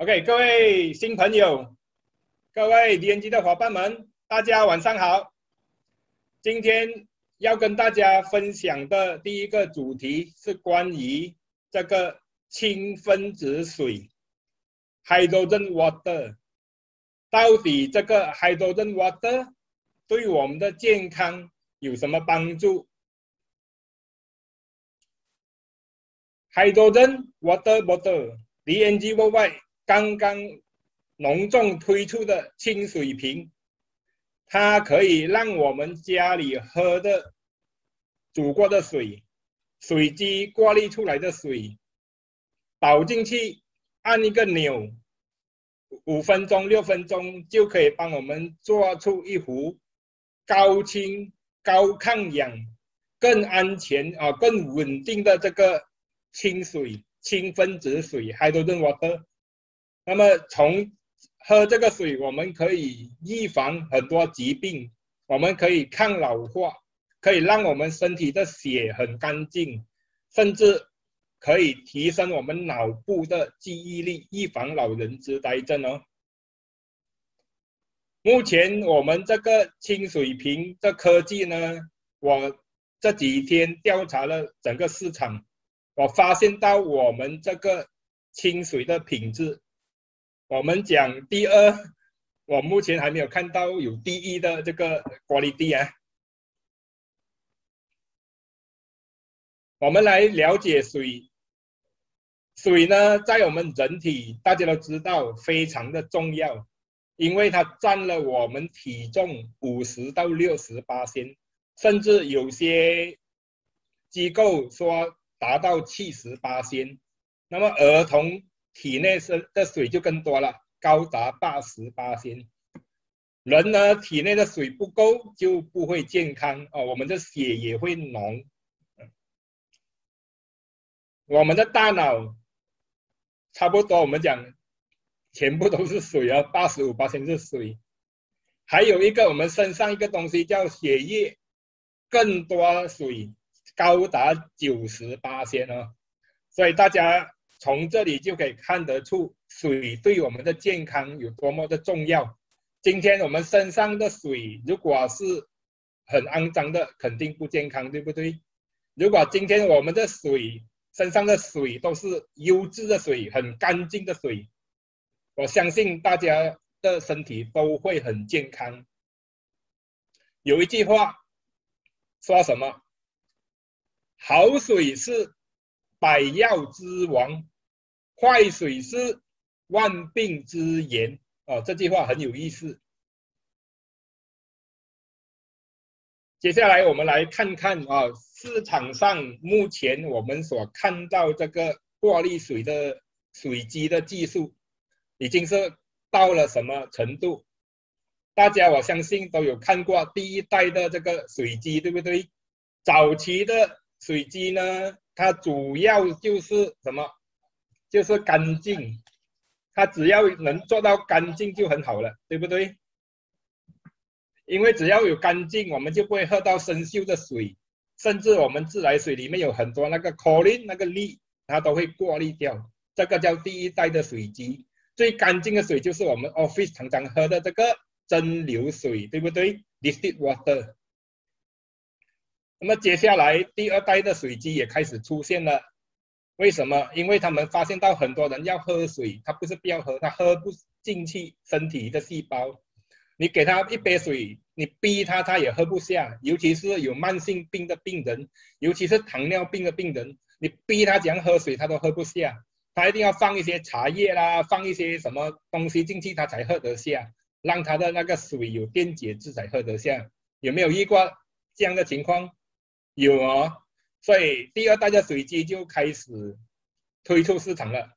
OK，各位新朋友，各位 DNG 的伙伴们，大家晚上好。今天要跟大家分享的第一个主题是关于这个氢分子水 （hydrogen water）。到底这个 hydrogen water 对我们的健康有什么帮助？Hydrogen water bottle，DNG Worldwide。刚刚隆重推出的清水瓶，它可以让我们家里喝的煮过的水，水机过滤出来的水，倒进去，按一个钮，五分钟、六分钟就可以帮我们做出一壶高清、高抗氧、更安全啊、更稳定的这个清水、氢分子水 （hydrogen water）。那么从喝这个水，我们可以预防很多疾病，我们可以抗老化，可以让我们身体的血很干净，甚至可以提升我们脑部的记忆力，预防老人痴呆症哦。目前我们这个清水瓶的科技呢，我这几天调查了整个市场，我发现到我们这个清水的品质。我们讲第二，我目前还没有看到有第一的这个 quality 啊。我们来了解水，水呢在我们人体大家都知道非常的重要，因为它占了我们体重五十到六十八千，甚至有些机构说达到七十八千。那么儿童。体内是的水就更多了，高达八十八千。人呢，体内的水不够就不会健康哦，我们的血也会浓。我们的大脑差不多，我们讲全部都是水啊，八十五八千是水。还有一个我们身上一个东西叫血液，更多水，高达九十八千哦。所以大家。从这里就可以看得出，水对我们的健康有多么的重要。今天我们身上的水如果是很肮脏的，肯定不健康，对不对？如果今天我们的水身上的水都是优质的水，很干净的水，我相信大家的身体都会很健康。有一句话说什么？好水是百药之王。坏水是万病之源啊！这句话很有意思。接下来我们来看看啊，市场上目前我们所看到这个过滤水的水机的技术，已经是到了什么程度？大家我相信都有看过第一代的这个水机，对不对？早期的水机呢，它主要就是什么？就是干净，它只要能做到干净就很好了，对不对？因为只要有干净，我们就不会喝到生锈的水，甚至我们自来水里面有很多那个 chlorine 那个氯，它都会过滤掉。这个叫第一代的水机，最干净的水就是我们 office 常常喝的这个蒸馏水，对不对？distilled water。那么接下来第二代的水机也开始出现了。为什么？因为他们发现到很多人要喝水，他不是不要喝，他喝不进去身体的细胞。你给他一杯水，你逼他他也喝不下。尤其是有慢性病的病人，尤其是糖尿病的病人，你逼他怎样喝水，他都喝不下。他一定要放一些茶叶啦，放一些什么东西进去，他才喝得下，让他的那个水有电解质才喝得下。有没有遇过这样的情况？有哦。所以第二代的水机就开始推出市场了。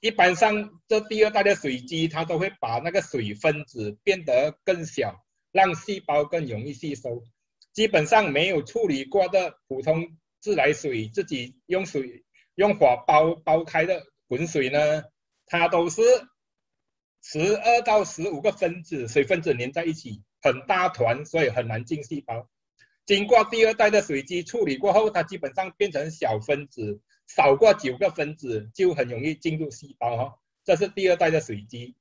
一般上，这第二代的水机它都会把那个水分子变得更小，让细胞更容易吸收。基本上没有处理过的普通自来水，自己用水用火煲煲开的滚水呢，它都是十二到十五个分子水分子连在一起，很大团，所以很难进细胞。经过第二代的水机处理过后，它基本上变成小分子，少过九个分子就很容易进入细胞哈。这是第二代的水机。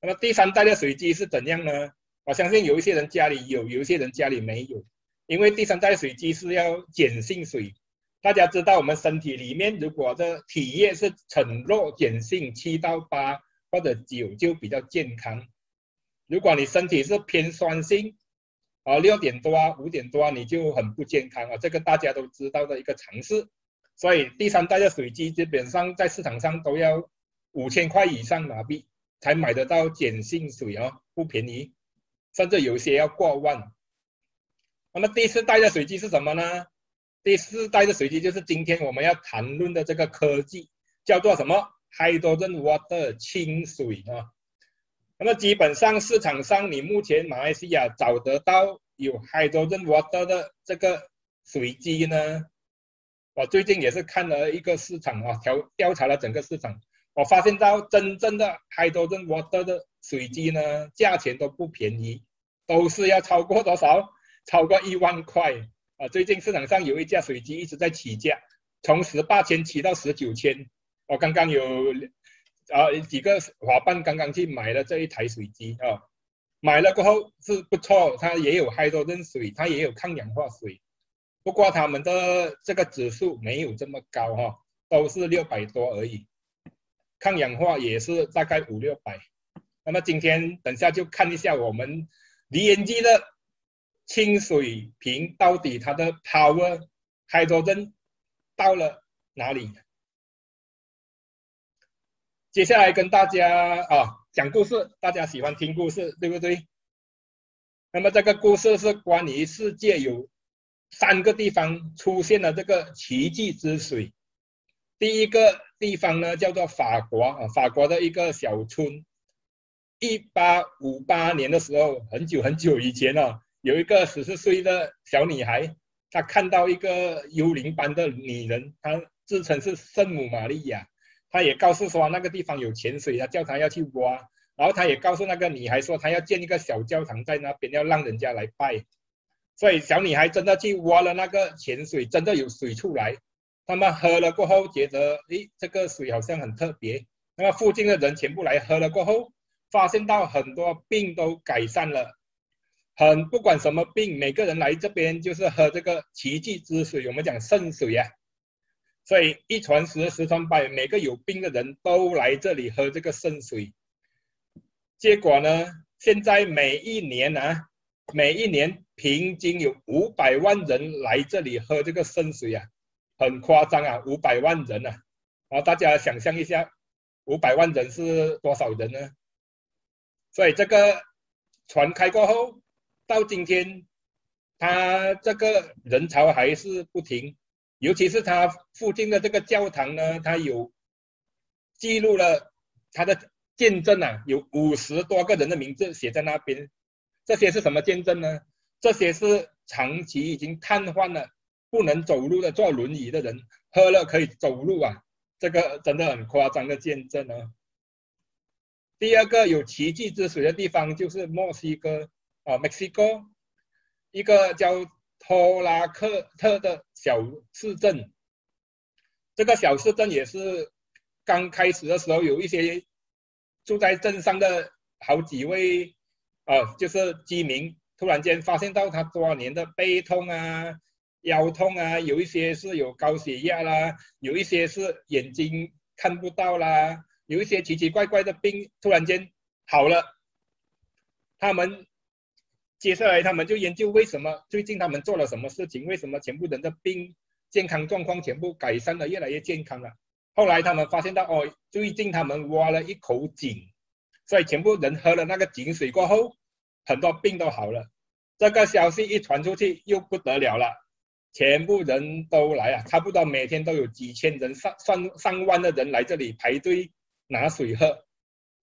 那么第三代的水机是怎样呢？我相信有一些人家里有，有一些人家里没有。因为第三代水机是要碱性水，大家知道我们身体里面如果的体液是呈弱碱性七到八或者九就比较健康。如果你身体是偏酸性，啊六点多啊五点多啊你就很不健康啊，这个大家都知道的一个常识。所以第三代的水机基本上在市场上都要五千块以上马币才买得到碱性水啊，不便宜，甚至有些要过万。那么第四代的水机是什么呢？第四代的水机就是今天我们要谈论的这个科技，叫做什么？Hydrogen Water 清水啊。那么基本上市场上你目前马来西亚找得到有 Hydrogen Water 的这个水机呢？我最近也是看了一个市场啊，调调查了整个市场，我发现到真正的 Hydrogen Water 的水机呢，价钱都不便宜，都是要超过多少？超过一万块啊！最近市场上有一架水机一直在起价，从十八千起到十九千。我刚刚有啊几个伙伴刚刚去买了这一台水机啊，买了过后是不错，它也有海多润水，它也有抗氧化水，不过他们的这个指数没有这么高哈，都是六百多而已，抗氧化也是大概五六百。那么今天等下就看一下我们离眼机的。清水瓶到底它的 power 海多针到了哪里？接下来跟大家啊讲故事，大家喜欢听故事对不对？那么这个故事是关于世界有三个地方出现了这个奇迹之水。第一个地方呢叫做法国啊，法国的一个小村。一八五八年的时候，很久很久以前了。有一个十四岁的小女孩，她看到一个幽灵般的女人，她自称是圣母玛利亚，他也告诉说那个地方有泉水，他叫他要去挖，然后他也告诉那个女孩说，她要建一个小教堂在那边，要让人家来拜。所以小女孩真的去挖了那个泉水，真的有水出来。他们喝了过后，觉得诶，这个水好像很特别。那么附近的人全部来喝了过后，发现到很多病都改善了。很不管什么病，每个人来这边就是喝这个奇迹之水，我们讲圣水啊。所以一传十，十传百，每个有病的人都来这里喝这个圣水。结果呢，现在每一年啊，每一年平均有五百万人来这里喝这个圣水啊，很夸张啊，五百万人啊。啊大家想象一下，五百万人是多少人呢？所以这个传开过后。到今天，他这个人潮还是不停，尤其是他附近的这个教堂呢，他有记录了他的见证啊，有五十多个人的名字写在那边。这些是什么见证呢？这些是长期已经瘫痪了、不能走路的坐轮椅的人喝了可以走路啊，这个真的很夸张的见证啊。第二个有奇迹之水的地方就是墨西哥。啊，Mexico 一个叫托拉克特的小市镇，这个小市镇也是刚开始的时候，有一些住在镇上的好几位啊，就是居民，突然间发现到他多年的背痛啊、腰痛啊，有一些是有高血压啦，有一些是眼睛看不到啦，有一些奇奇怪怪的病突然间好了，他们。接下来他们就研究为什么最近他们做了什么事情，为什么全部人的病健康状况全部改善了，越来越健康了。后来他们发现到哦，最近他们挖了一口井，所以全部人喝了那个井水过后，很多病都好了。这个消息一传出去又不得了了，全部人都来啊，差不多每天都有几千人、上上上万的人来这里排队拿水喝。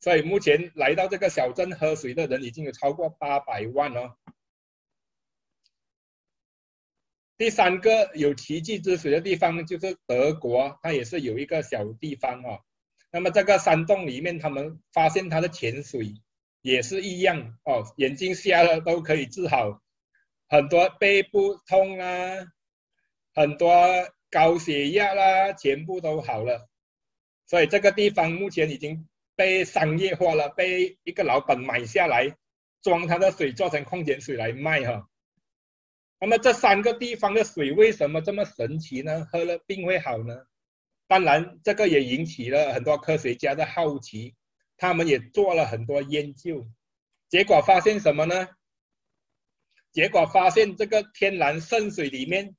所以目前来到这个小镇喝水的人已经有超过八百万哦。第三个有奇迹之水的地方就是德国，它也是有一个小地方哦。那么这个山洞里面，他们发现它的泉水也是一样哦，眼睛瞎了都可以治好，很多背部痛啊，很多高血压啦，全部都好了。所以这个地方目前已经。被商业化了，被一个老板买下来，装他的水做成矿泉水来卖哈。那么这三个地方的水为什么这么神奇呢？喝了病会好呢？当然，这个也引起了很多科学家的好奇，他们也做了很多研究，结果发现什么呢？结果发现这个天然圣水里面，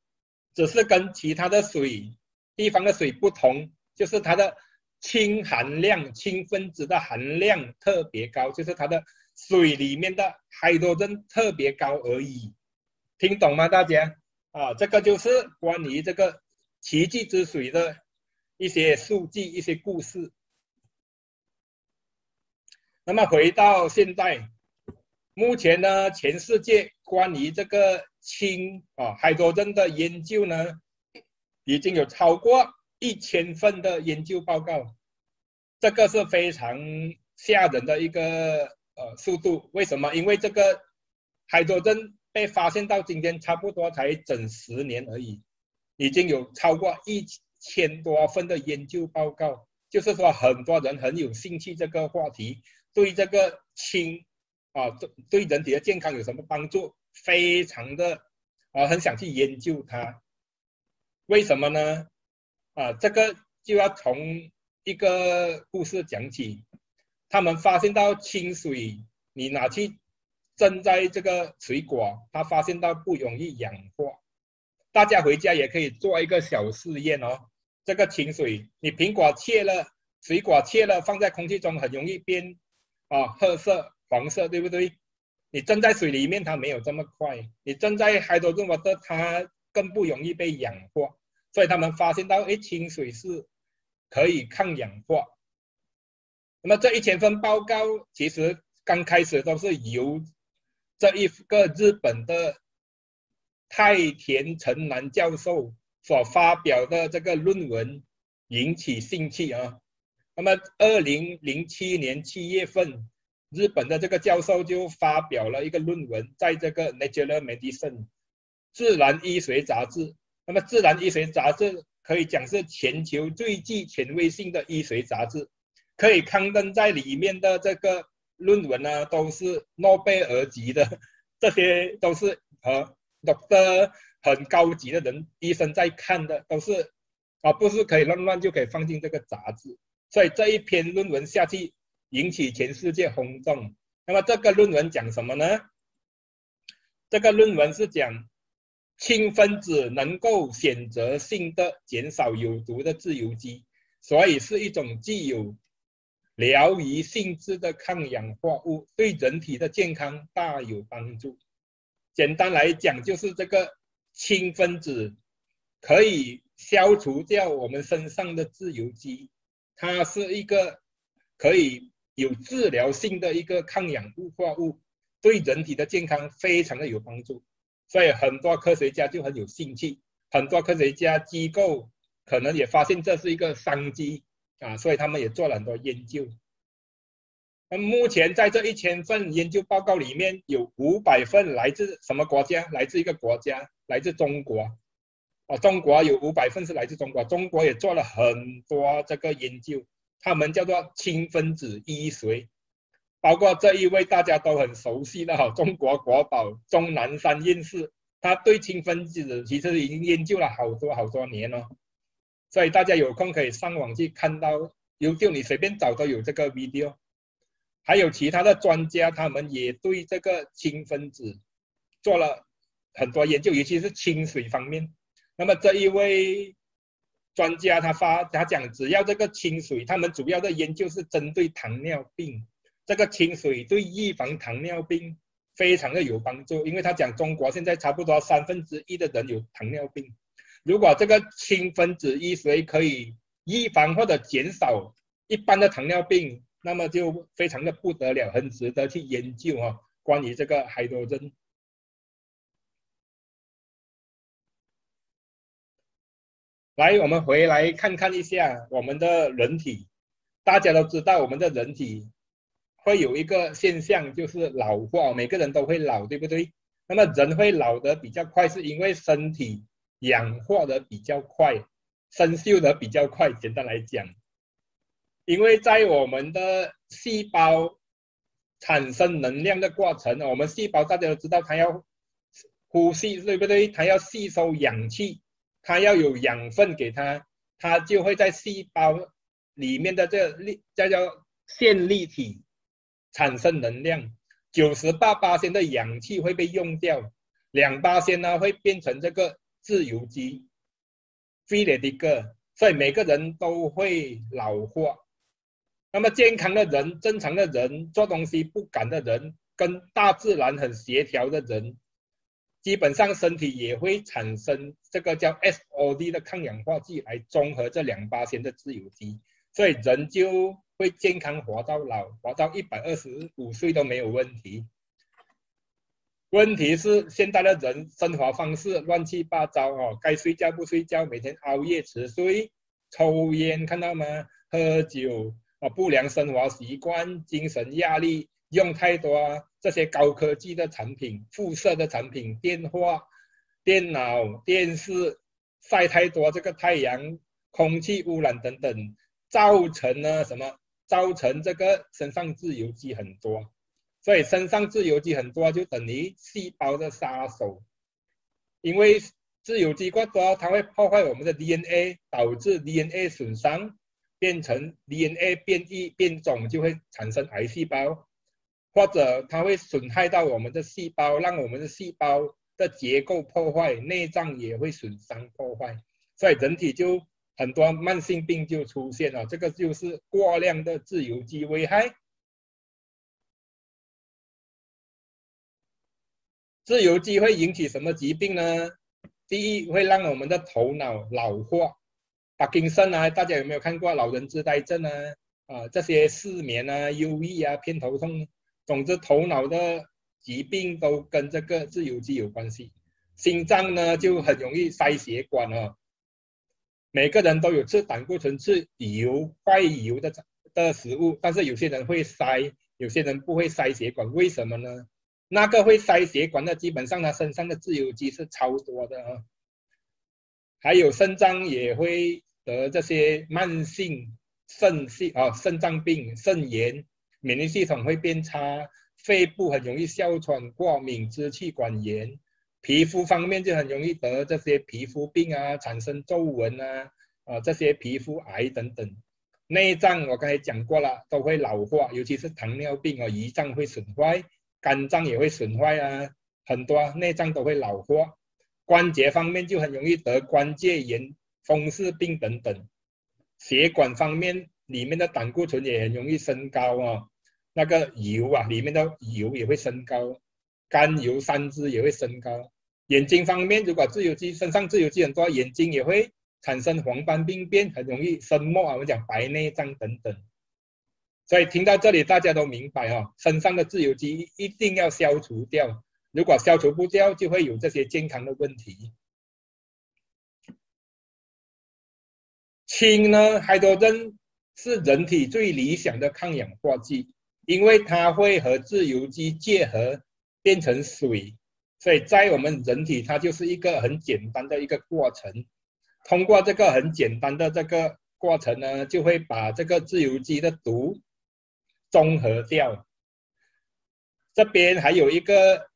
只是跟其他的水地方的水不同，就是它的氢含量、氢分子的含量特别高，就是它的水里面的海多珍特别高而已。听懂吗，大家？啊，这个就是关于这个奇迹之水的一些数据、一些故事。那么回到现在，目前呢，全世界关于这个氢啊海多珍的研究呢，已经有超过一千份的研究报告，这个是非常吓人的一个呃速度。为什么？因为这个海多珍。被发现到今天差不多才整十年而已，已经有超过一千多份的研究报告，就是说很多人很有兴趣这个话题，对这个氢啊对对人体的健康有什么帮助，非常的啊很想去研究它。为什么呢？啊这个就要从一个故事讲起，他们发现到清水，你拿去。蒸在这个水果，他发现到不容易氧化。大家回家也可以做一个小试验哦。这个清水，你苹果切了，水果切了，放在空气中很容易变啊褐色、黄色，对不对？你蒸在水里面，它没有这么快。你蒸在海多中瓦的，它更不容易被氧化。所以他们发现到，哎，清水是可以抗氧化。那么这一千份报告，其实刚开始都是由这一个日本的太田成男教授所发表的这个论文引起兴趣啊。那么，二零零七年七月份，日本的这个教授就发表了一个论文，在这个《Nature Medicine》自然医学杂志。那么，自然医学杂志可以讲是全球最具权威性的医学杂志，可以刊登在里面的这个。论文呢，都是诺贝尔级的，这些都是和 doctor 很高级的人医生在看的，都是啊，不是可以乱乱就可以放进这个杂志。所以这一篇论文下去，引起全世界轰动。那么这个论文讲什么呢？这个论文是讲氢分子能够选择性的减少有毒的自由基，所以是一种具有。疗愈性质的抗氧化物对人体的健康大有帮助。简单来讲，就是这个氢分子可以消除掉我们身上的自由基，它是一个可以有治疗性的一个抗氧化物，对人体的健康非常的有帮助。所以很多科学家就很有兴趣，很多科学家机构可能也发现这是一个商机。啊，所以他们也做了很多研究。那目前在这一千份研究报告里面，有五百份来自什么国家？来自一个国家，来自中国。啊，中国有五百份是来自中国。中国也做了很多这个研究，他们叫做氢分子医学。包括这一位大家都很熟悉的哈，中国国宝钟南山院士，他对氢分子其实已经研究了好多好多年了。所以大家有空可以上网去看到，YouTube 你随便找都有这个 video。还有其他的专家，他们也对这个氢分子做了很多研究，尤其是清水方面。那么这一位专家他发他讲，只要这个清水，他们主要的研究是针对糖尿病，这个清水对预防糖尿病非常的有帮助，因为他讲中国现在差不多三分之一的人有糖尿病。如果这个氢分子一水可以预防或者减少一般的糖尿病，那么就非常的不得了，很值得去研究啊。关于这个海多珍，来，我们回来看看一下我们的人体。大家都知道，我们的人体会有一个现象，就是老化，每个人都会老，对不对？那么人会老得比较快，是因为身体。氧化的比较快，生锈的比较快。简单来讲，因为在我们的细胞产生能量的过程，我们细胞大家都知道，它要呼吸，对不对？它要吸收氧气，它要有养分给它，它就会在细胞里面的这粒叫叫线粒体产生能量。九十八八仙的氧气会被用掉，两八仙呢会变成这个自由基，free radical，所以每个人都会老化。那么健康的人、正常的人、做东西不赶的人、跟大自然很协调的人，基本上身体也会产生这个叫 SOD 的抗氧化剂来中和这两八仙的自由基，所以人就会健康活到老，活到一百二十五岁都没有问题。问题是现在的人生活方式乱七八糟哦，该睡觉不睡觉，每天熬夜迟睡，抽烟看到吗？喝酒。啊，不良生活习惯、精神压力、用太多这些高科技的产品、辐射的产品、电话、电脑、电视，晒太多这个太阳、空气污染等等，造成了什么？造成这个身上自由基很多，所以身上自由基很多就等于细胞的杀手，因为自由基过多，它会破坏我们的 DNA，导致 DNA 损伤。变成 DNA 变异变种就会产生癌细胞，或者它会损害到我们的细胞，让我们的细胞的结构破坏，内脏也会损伤破坏，所以人体就很多慢性病就出现了。这个就是过量的自由基危害。自由基会引起什么疾病呢？第一，会让我们的头脑老化。帕金森啊，大家有没有看过老人痴呆症啊？啊，这些失眠啊、忧郁啊、偏头痛，总之头脑的疾病都跟这个自由基有关系。心脏呢就很容易塞血管哦。每个人都有吃胆固醇、吃油、坏油的的食物，但是有些人会塞，有些人不会塞血管，为什么呢？那个会塞血管的，基本上他身上的自由基是超多的啊。还有肾脏也会。得这些慢性肾系啊肾脏病、肾炎，免疫系统会变差，肺部很容易哮喘、过敏、支气管炎，皮肤方面就很容易得这些皮肤病啊，产生皱纹啊啊这些皮肤癌等等。内脏我刚才讲过了，都会老化，尤其是糖尿病啊，胰脏会损坏，肝脏也会损坏啊，很多内脏都会老化。关节方面就很容易得关节炎。风湿病等等，血管方面里面的胆固醇也很容易升高啊，那个油啊里面的油也会升高，甘油三酯也会升高。眼睛方面，如果自由基身上自由基很多，眼睛也会产生黄斑病变，很容易生墨啊，我们讲白内障等等。所以听到这里，大家都明白哈，身上的自由基一定要消除掉，如果消除不掉，就会有这些健康的问题。氢呢，海多珍是人体最理想的抗氧化剂，因为它会和自由基结合变成水，所以在我们人体它就是一个很简单的一个过程。通过这个很简单的这个过程呢，就会把这个自由基的毒中和掉。这边还有一个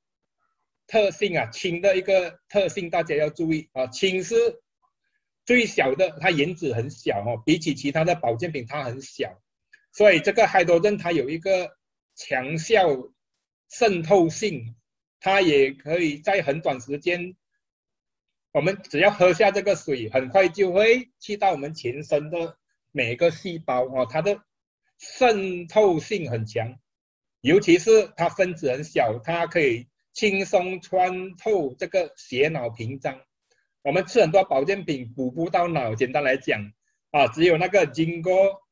特性啊，氢的一个特性，大家要注意啊，氢是。最小的，它原子很小哦，比起其他的保健品，它很小，所以这个海多珍它有一个强效渗透性，它也可以在很短时间，我们只要喝下这个水，很快就会去到我们全身的每个细胞哦，它的渗透性很强，尤其是它分子很小，它可以轻松穿透这个血脑屏障。我们吃很多保健品补不到脑，简单来讲啊，只有那个金过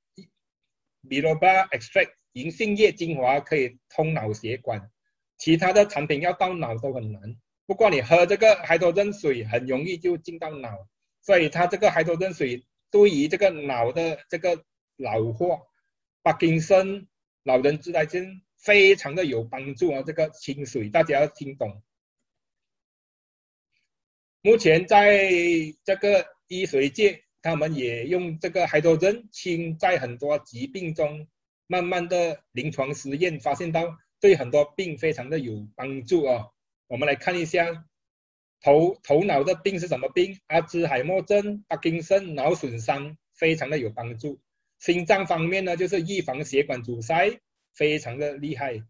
biloba extract 银杏叶精华可以通脑血管，其他的产品要到脑都很难。不过你喝这个海多珍水很容易就进到脑，所以它这个海多珍水对于这个脑的这个老化、帕金森、老人痴呆症非常的有帮助啊！这个清水大家要听懂。目前在这个医学界他们也用这个海多珍清在很多疾病中，慢慢的临床实验发现到对很多病非常的有帮助哦。我们来看一下头头脑的病是什么病？阿兹海默症、帕金森脑损伤，非常的有帮助。心脏方面呢，就是预防血管阻塞，非常的厉害。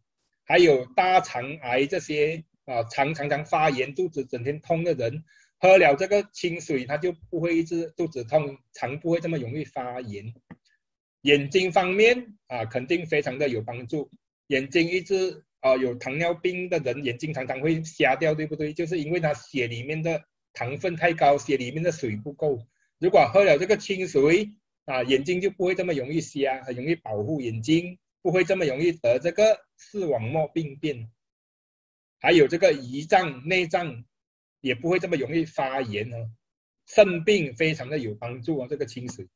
还有大肠癌这些啊，常常常发炎、肚子整天痛的人，喝了这个清水，他就不会一直肚子痛，肠不会这么容易发炎。眼睛方面啊，肯定非常的有帮助。眼睛一直啊有糖尿病的人，眼睛常常会瞎掉，对不对？就是因为他血里面的糖分太高，血里面的水不够。如果喝了这个清水啊，眼睛就不会这么容易瞎，很容易保护眼睛。不会这么容易得这个视网膜病变，还有这个胰脏、内脏也不会这么容易发炎哦。肾病非常的有帮助啊，这个清水。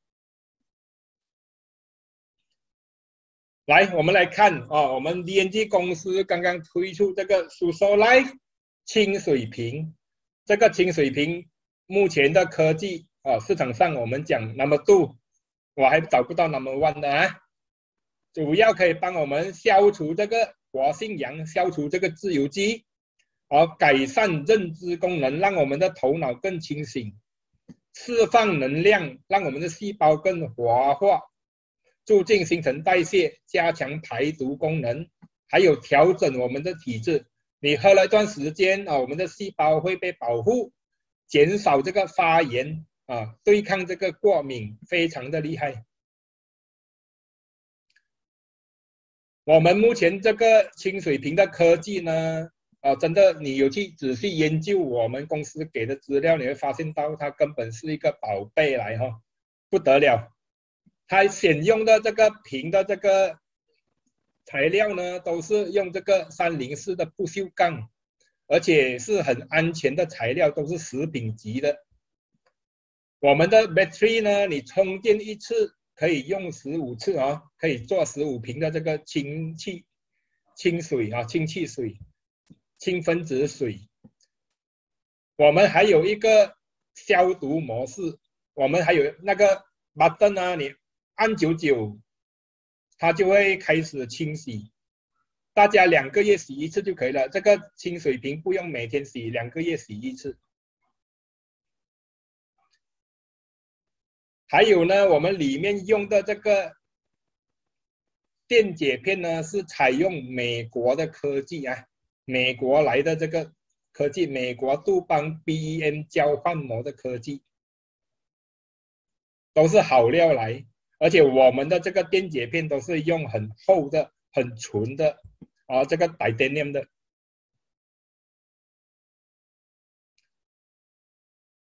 来，我们来看啊，我们 DNG 公司刚刚推出这个 Susolite 清水瓶，这个清水瓶目前的科技啊，市场上我们讲那么度，我还找不到那么 one 的啊。主要可以帮我们消除这个活性氧，消除这个自由基，而改善认知功能，让我们的头脑更清醒，释放能量，让我们的细胞更活化，促进新陈代谢，加强排毒功能，还有调整我们的体质。你喝了一段时间啊，我们的细胞会被保护，减少这个发炎啊，对抗这个过敏，非常的厉害。我们目前这个清水瓶的科技呢，啊，真的，你有去仔细研究我们公司给的资料，你会发现到它根本是一个宝贝来哈，不得了。它选用的这个瓶的这个材料呢，都是用这个三零四的不锈钢，而且是很安全的材料，都是食品级的。我们的 battery 呢，你充电一次。可以用十五次啊，可以做十五瓶的这个氢气清水啊，氢气水、氢分子水。我们还有一个消毒模式，我们还有那个巴顿啊，你按九九，它就会开始清洗。大家两个月洗一次就可以了，这个清水瓶不用每天洗，两个月洗一次。还有呢，我们里面用的这个电解片呢，是采用美国的科技啊，美国来的这个科技，美国杜邦 BEM 交换膜的科技，都是好料来，而且我们的这个电解片都是用很厚的、很纯的啊，这个带电量的。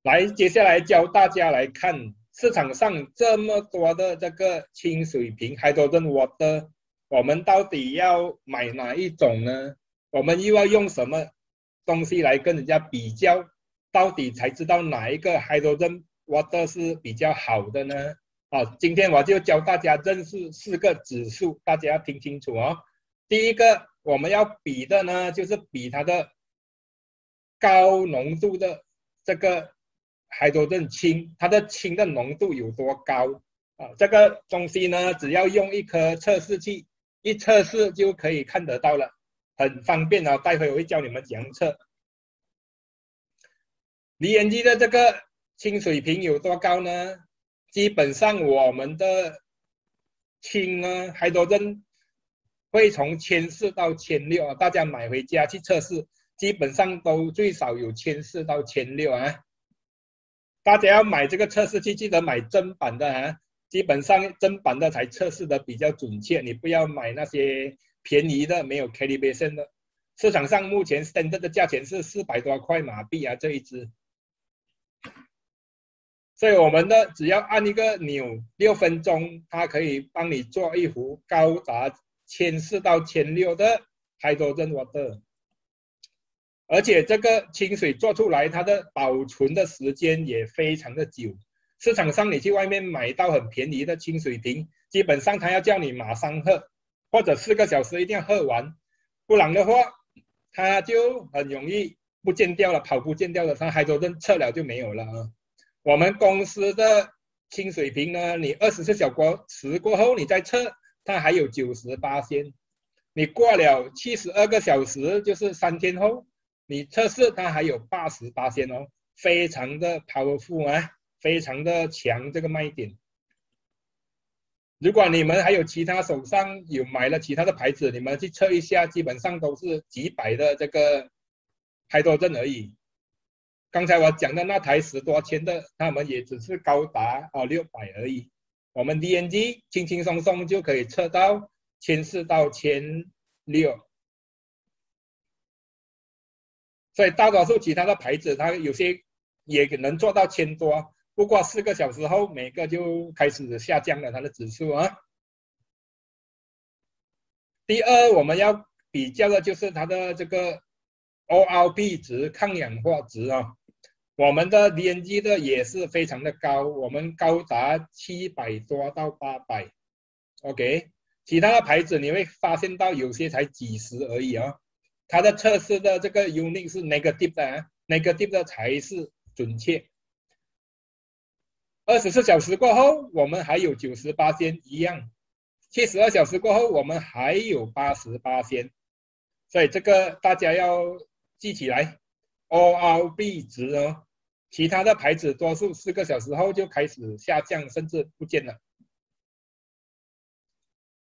来，接下来教大家来看。市场上这么多的这个清水瓶，还多问我的，我们到底要买哪一种呢？我们又要用什么东西来跟人家比较？到底才知道哪一个 hydrogen water 是比较好的呢？啊，今天我就教大家认识四个指数，大家要听清楚哦。第一个我们要比的呢，就是比它的高浓度的这个。海多顿氢，它的氢的浓度有多高啊？这个东西呢，只要用一颗测试器一测试就可以看得到了，很方便啊。待会我会教你们怎样测。离眼机的这个氢水平有多高呢？基本上我们的亲呢，海多认会从千四到千六啊。大家买回家去测试，基本上都最少有千四到千六啊。大家要买这个测试器，记得买正版的啊！基本上正版的才测试的比较准确，你不要买那些便宜的没有 calibration 的。市场上目前真正的价钱是四百多块马币啊，这一支。所以我们的只要按一个钮，六分钟，它可以帮你做一壶高达千四到千六的 hydrogen water。而且这个清水做出来，它的保存的时间也非常的久。市场上你去外面买到很便宜的清水瓶，基本上他要叫你马上喝，或者四个小时一定要喝完，不然的话，它就很容易不见掉了，跑不见掉了，它海多顿测了就没有了啊。我们公司的清水平呢，你二十四小时过后你再测，它还有九十八仙。你过了七十二个小时，就是三天后，你测试它还有八十八仙哦，非常的 powerful 啊，非常的强这个卖点。如果你们还有其他手上有买了其他的牌子，你们去测一下，基本上都是几百的这个开多证而已。刚才我讲的那台十多千的，他们也只是高达啊六百而已。我们 DNG 轻轻松松就可以测到千四到千六，所以大多数其他的牌子，它有些也能做到千多。不过四个小时后，每个就开始下降了，它的指数啊。第二，我们要比较的就是它的这个 ORP 值、抗氧化值啊。我们的 DNG 的也是非常的高，我们高达七百多到八百。OK，其他的牌子你会发现到有些才几十而已啊。它的测试的这个 unit 是 negative 的，negative 的才是准确。二十四小时过后，我们还有九十八仙一样；七十二小时过后，我们还有八十八仙。所以这个大家要记起来，ORB 值哦。其他的牌子多数四个小时后就开始下降，甚至不见了。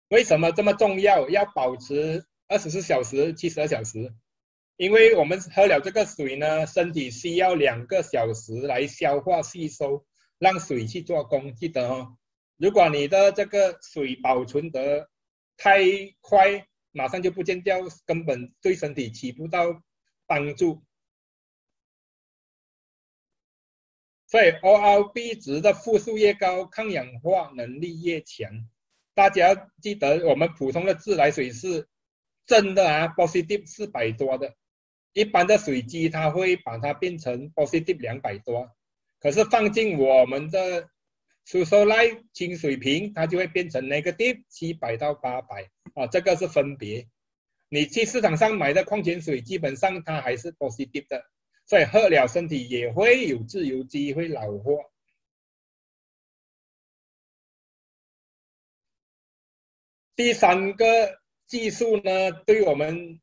为什么这么重要？要保持二十四小时、七十二小时？因为我们喝了这个水呢，身体需要两个小时来消化吸收。让水去做工，记得哦。如果你的这个水保存得太快，马上就不见掉，根本对身体起不到帮助。所以 ORB 值的负数越高，抗氧化能力越强。大家记得，我们普通的自来水是真的啊，positive 四百多的，一般的水机它会把它变成 positive 两百多。可是放进我们的输收来清水瓶，它就会变成那个 deep 七百到八百啊，这个是分别。你去市场上买的矿泉水，基本上它还是 positive 的，所以喝了身体也会有自由基，会老化。第三个技术呢，对我们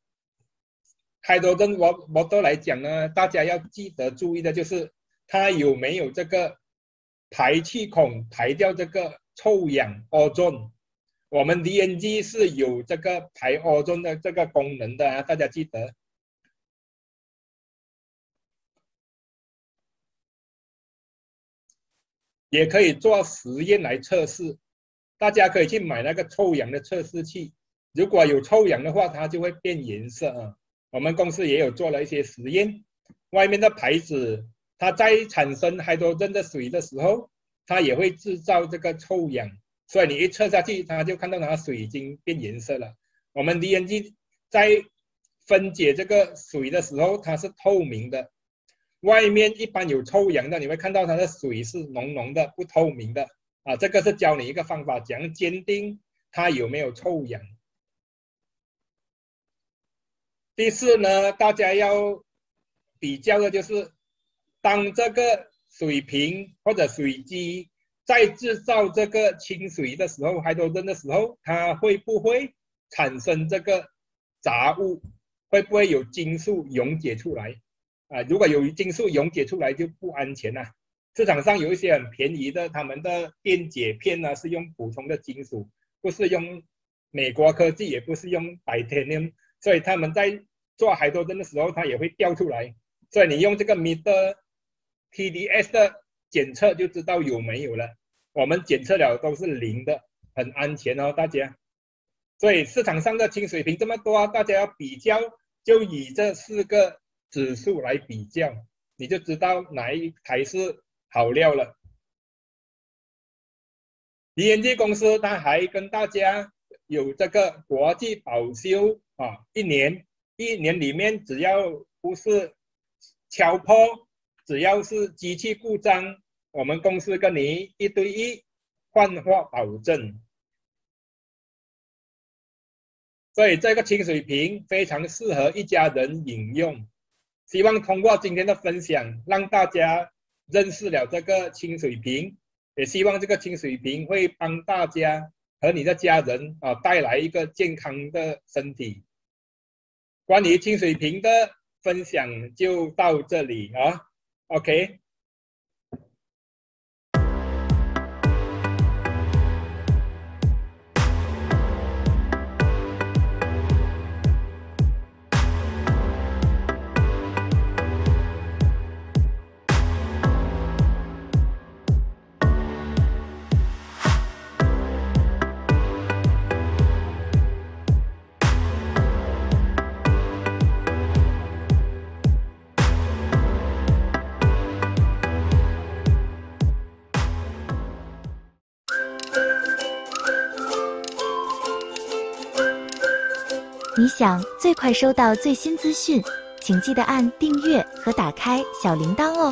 开多灯模模特来讲呢，大家要记得注意的就是。它有没有这个排气孔排掉这个臭氧 ozone？我们 DNG 是有这个排 ozone 的这个功能的啊，大家记得。也可以做实验来测试，大家可以去买那个臭氧的测试器，如果有臭氧的话，它就会变颜色啊。我们公司也有做了一些实验，外面的牌子。它在产生海多镇的水的时候，它也会制造这个臭氧，所以你一测下去，它就看到它水已经变颜色了。我们 DNG 在分解这个水的时候，它是透明的，外面一般有臭氧的，你会看到它的水是浓浓的、不透明的啊。这个是教你一个方法，怎样鉴定它有没有臭氧。第四呢，大家要比较的就是。当这个水瓶或者水机在制造这个清水的时候，海多针的时候，它会不会产生这个杂物？会不会有金属溶解出来？啊，如果有金属溶解出来就不安全了。市场上有一些很便宜的，他们的电解片呢是用普通的金属，不是用美国科技，也不是用白天的，所以他们在做海多针的时候，它也会掉出来。所以你用这个 meter。TDS 的检测就知道有没有了，我们检测了都是零的，很安全哦，大家。所以市场上的清水瓶这么多，大家要比较，就以这四个指数来比较，你就知道哪一台是好料了。DNG 公司它还跟大家有这个国际保修啊，一年一年里面只要不是敲破。只要是机器故障，我们公司跟你一对一换货保证。所以这个清水瓶非常适合一家人饮用。希望通过今天的分享，让大家认识了这个清水瓶，也希望这个清水瓶会帮大家和你的家人啊带来一个健康的身体。关于清水瓶的分享就到这里啊，OK。你想最快收到最新资讯，请记得按订阅和打开小铃铛哦。